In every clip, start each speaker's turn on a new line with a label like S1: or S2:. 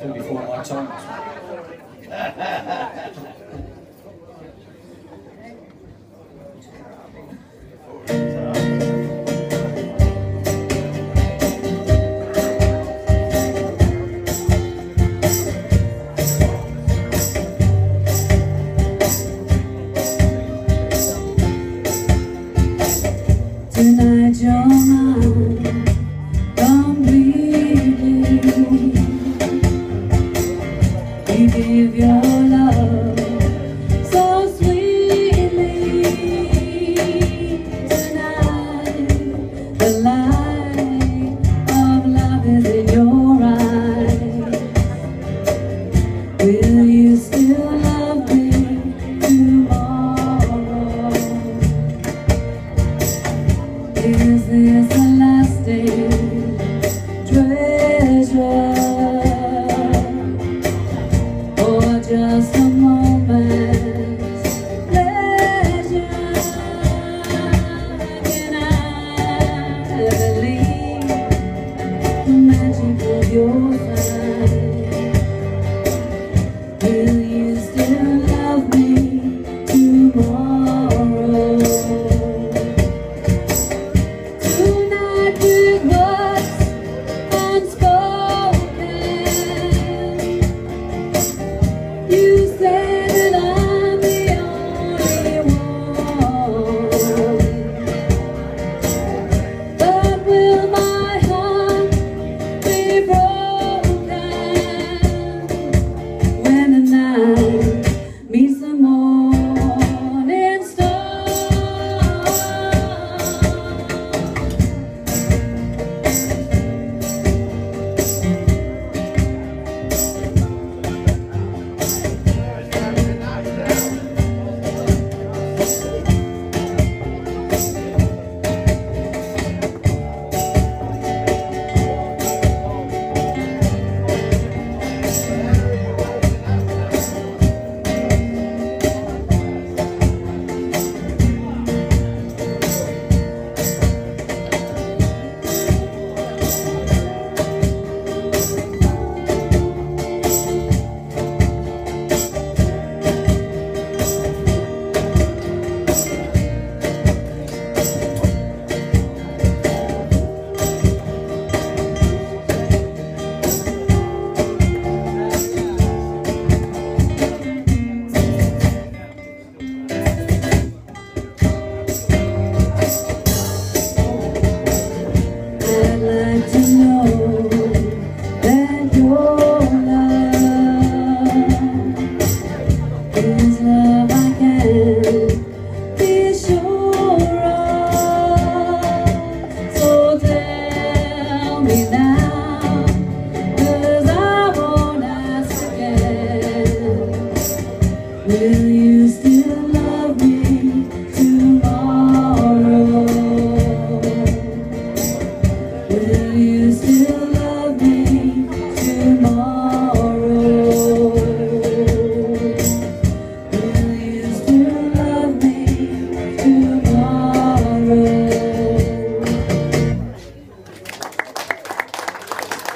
S1: before my time.
S2: Tonight you're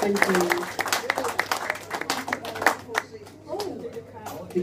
S2: Thank you. Oh.